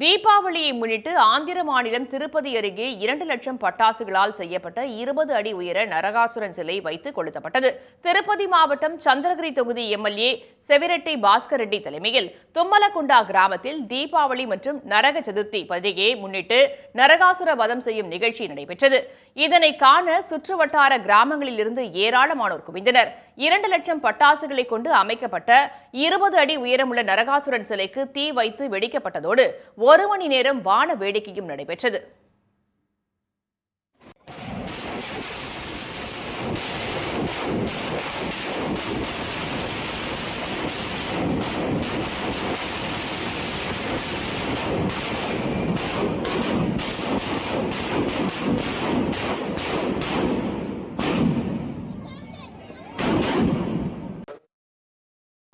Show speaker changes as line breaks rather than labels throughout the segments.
தீபாவளியை முன்னிட்டு ஆந்திர மாநிலம் திருப்பதி அருகே இரண்டு லட்சம் பட்டாசுகளால் செய்யப்பட்ட இருபது அடி உயர நரகாசுரன் சிலை வைத்து கொளுத்தப்பட்டது. திருப்பதி மாவட்டம் சந்திரகிரி தொகுதி எம்எல்ஏ செவிரெட்டி பாஸ்கர் ரெட்டி தலைமையில் தும்மலகுண்டா கிராமத்தில் தீபாவளி மற்றும் நரக சதுர்த்தி பண்டிகையை முன்னிட்டு நரகாசுர வதம் செய்யும் நிகழ்ச்சி நடைபெற்றது. இதனை காண சுற்றுவட்டார கிராமங்களில் இருந்து ஏராளமானோர் குவிந்தனர். இரண்டு லட்சம் பட்டாசுகளை கொண்டு அமைக்கப்பட்ட இருபது அடி உயரமுள்ள நரகாசுரன் சிலைக்கு தீ வைத்து வெடிக்கப்பட்டதோடு ஒரு மணி நேரம் வான வேடிக்கையும் நடைபெற்றது.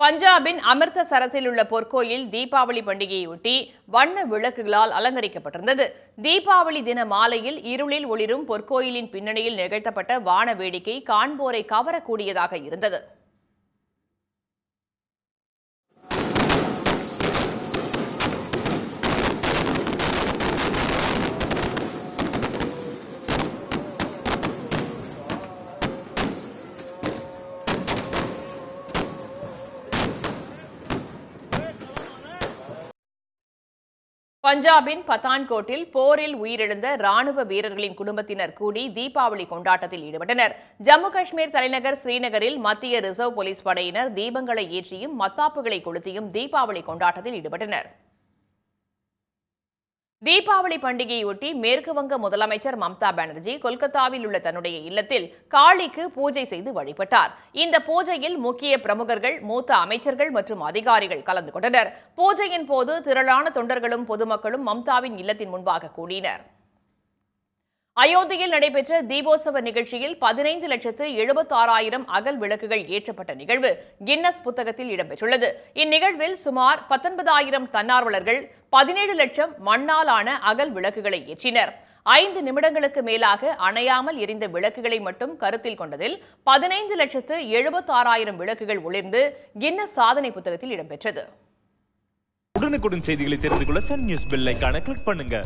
பஞ்சாபின் அமிர்தசரஸில் உள்ள பொற்கோயில் தீபாவளி பண்டிகையொட்டி வண்ண விளக்குகளால் அலங்கரிக்கப்பட்டிருந்தது. தீபாவளி தின மாலையில் இருளில் ஒளிரும் பொற்கோயிலின் பின்னணியில் நிகழ்த்தப்பட்ட வான வேடிக்கை காண்போரை கவரக்கூடியதாக இருந்தது. பஞ்சாபின் பத்தான்கோட்டில் போரில் உயிரிழந்த ராணுவ வீரர்களின் குடும்பத்தினர் கூடி தீபாவளி கொண்டாட்டத்தில் ஈடுபட்டனர். ஜம்மு காஷ்மீர் தலைநகர் ஸ்ரீநகரில் மத்திய ரிசர்வ் போலீஸ் படையினர் தீபங்களை ஏற்றியும் மத்தாப்புகளை கொளுத்தியும் தீபாவளி கொண்டாட்டத்தில் ஈடுபட்டனர். தீபாவளி பண்டிகையொட்டி மேற்கு வங்க முதலமைச்சர் மம்தா பானர்ஜி கொல்கத்தாவில் உள்ள தன்னுடைய இல்லத்தில் காளிக்கு பூஜை செய்து வழிபட்டார். இந்த பூஜையில் முக்கிய பிரமுகர்கள் மூத்த அமைச்சர்கள் மற்றும் அதிகாரிகள் கலந்து கொண்டனர். பூஜையின் போது திரளான தொண்டர்களும் பொதுமக்களும் மம்தாவின் இல்லத்தின் முன்பாக கூடினர். அயோத்தியில் நடைபெற்ற தீபோத்சவ நிகழ்ச்சியில் பதினைந்து லட்சத்து எழுபத்தாறாயிரம் அகல் விளக்குகள் ஏற்றப்பட்ட நிகழ்வு கின்னஸ் புத்தகத்தில் இடம்பெற்றுள்ளது. இந்நிகழ்வில் சுமார் பத்தொன்பதாயிரம் தன்னார்வலர்கள் பதினேழு லட்சம் மண்ணாலான அகல் விளக்குகளை ஏற்றினர். ஐந்து நிமிடங்களுக்கு மேலாக அணையாமல் எரிந்த விளக்குகளை மட்டும் கருத்தில் கொண்டதில் பதினைந்து லட்சத்து எழுபத்தாறாயிரம் விளக்குகள் ஒளிர்ந்து கின்னஸ் சாதனை புத்தகத்தில் இடம்பெற்றது.
உடனுக்குடன் செய்திகளை தெரிந்து கொள்ள சன் நியூஸ் பெல் கிளிக் பண்ணுங்க.